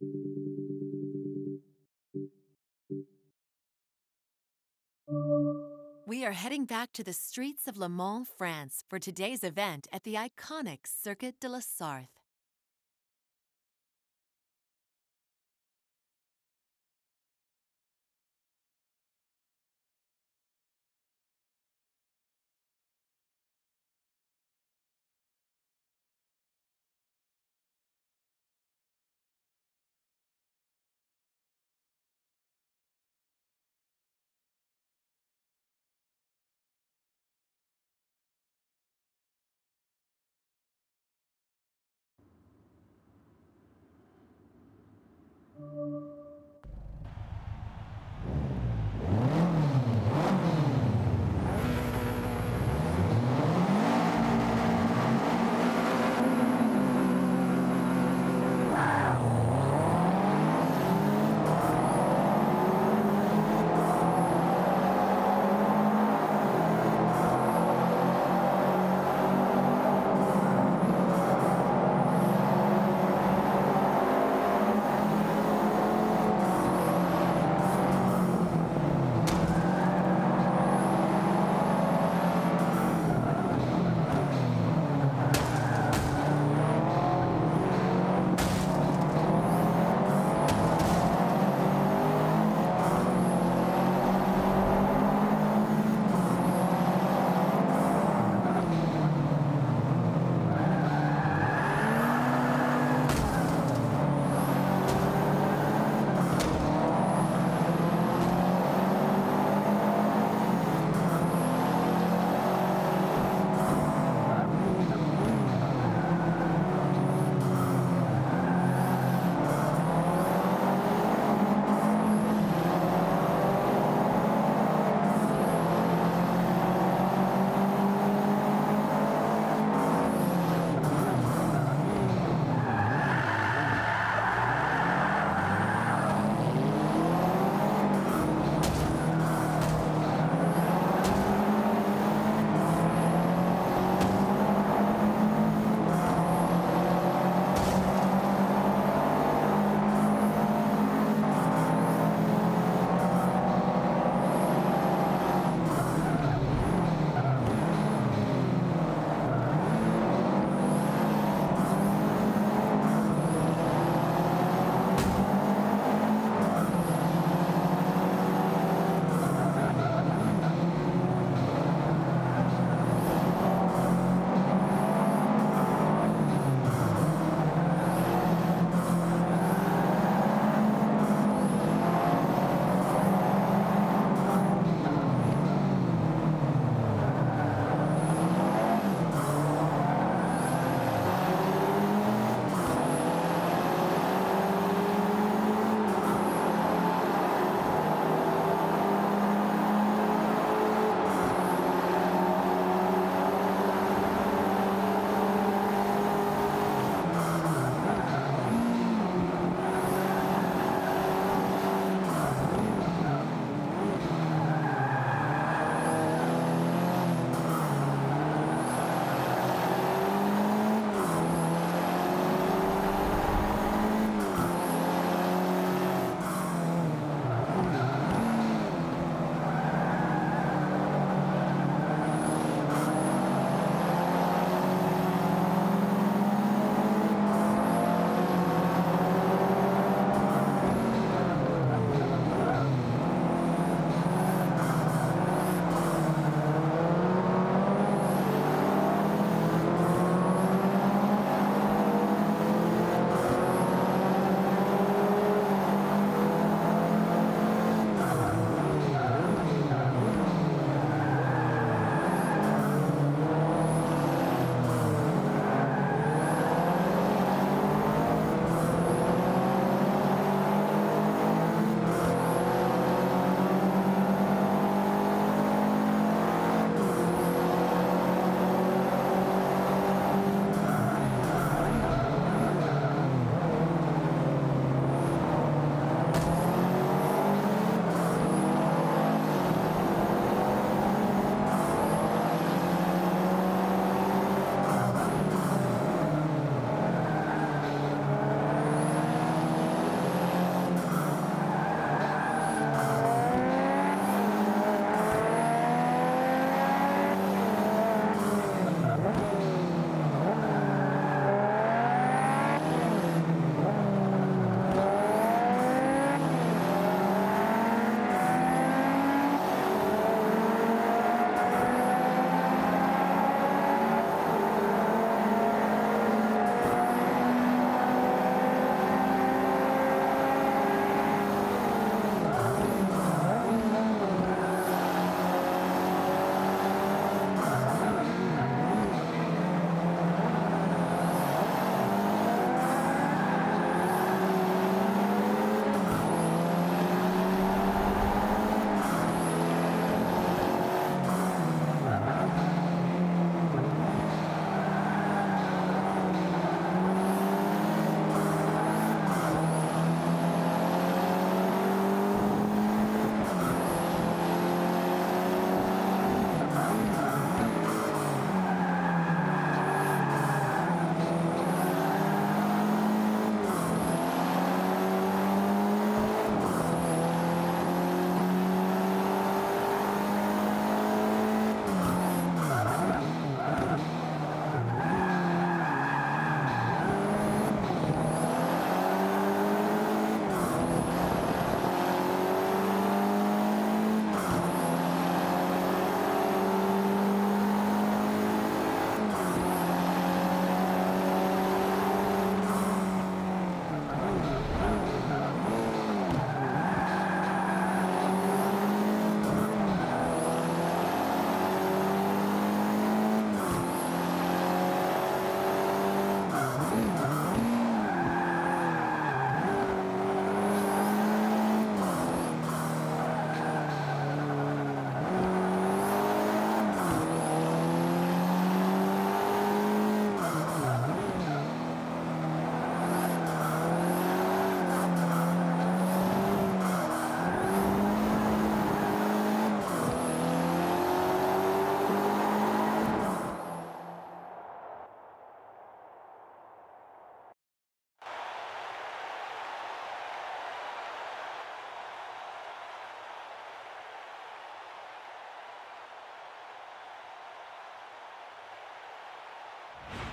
We are heading back to the streets of Le Mans, France for today's event at the iconic Circuit de la Sarthe.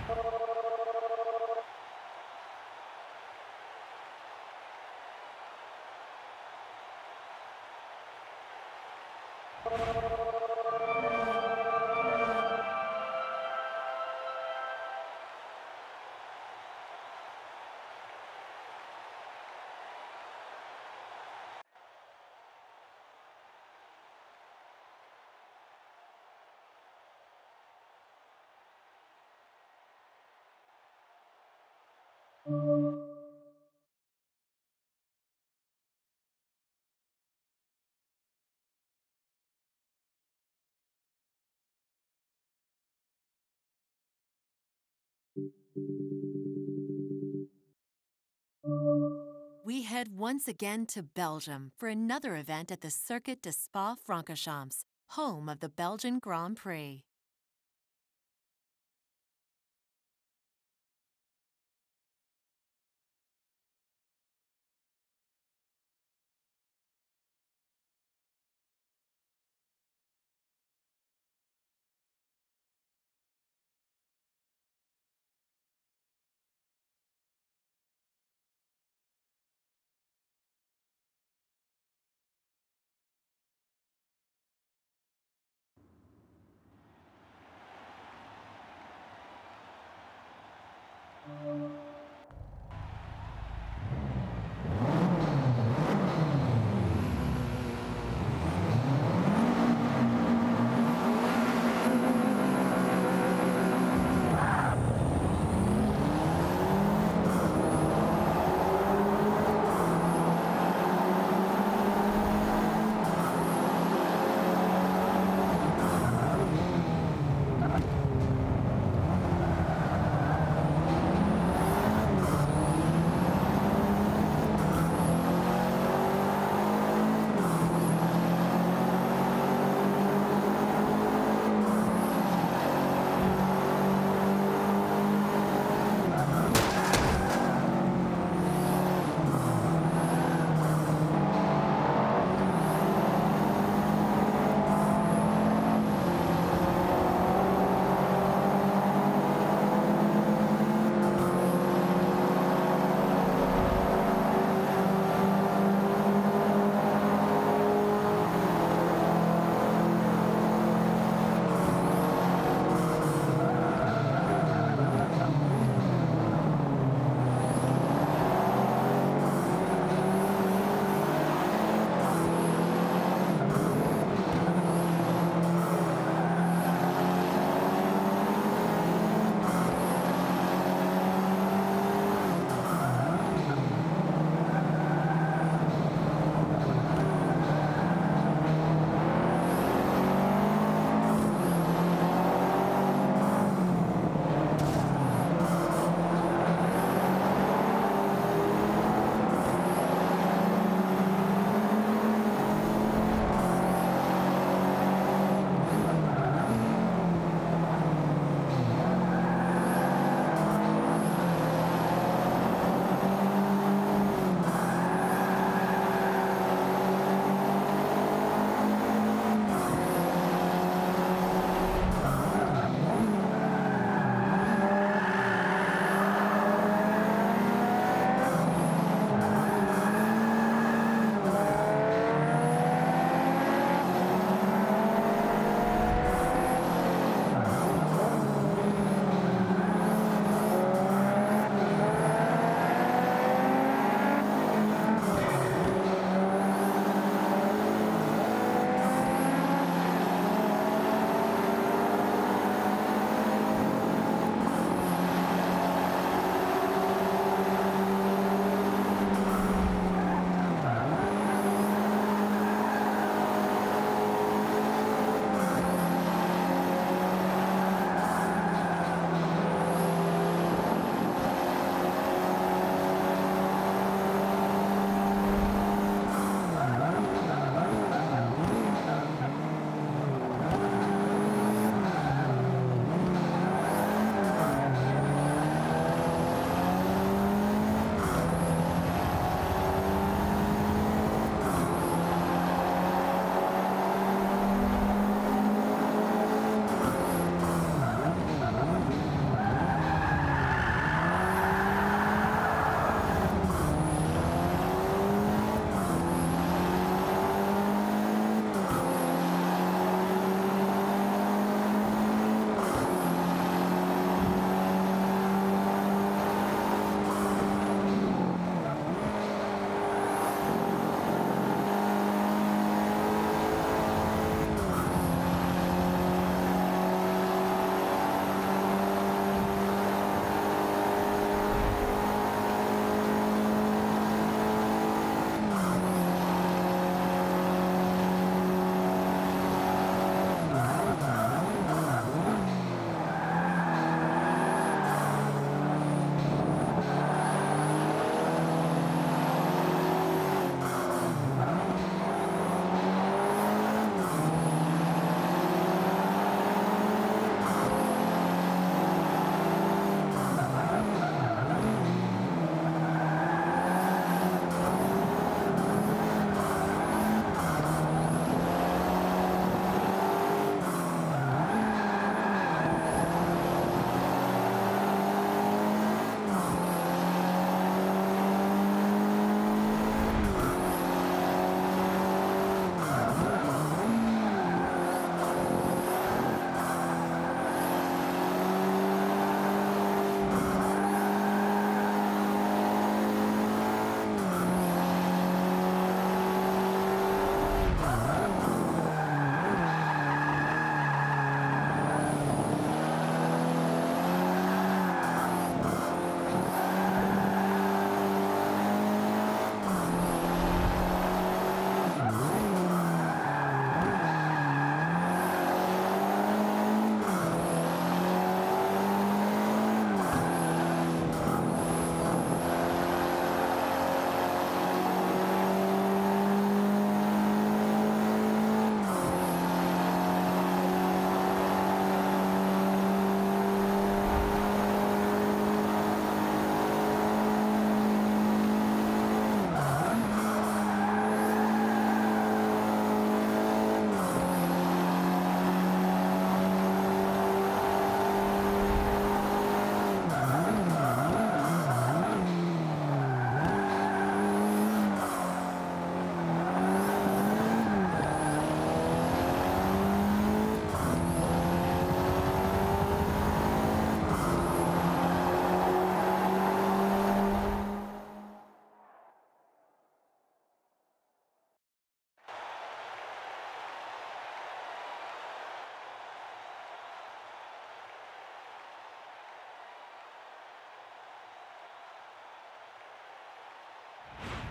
you. We head once again to Belgium for another event at the Circuit de Spa Francorchamps, home of the Belgian Grand Prix.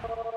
Thank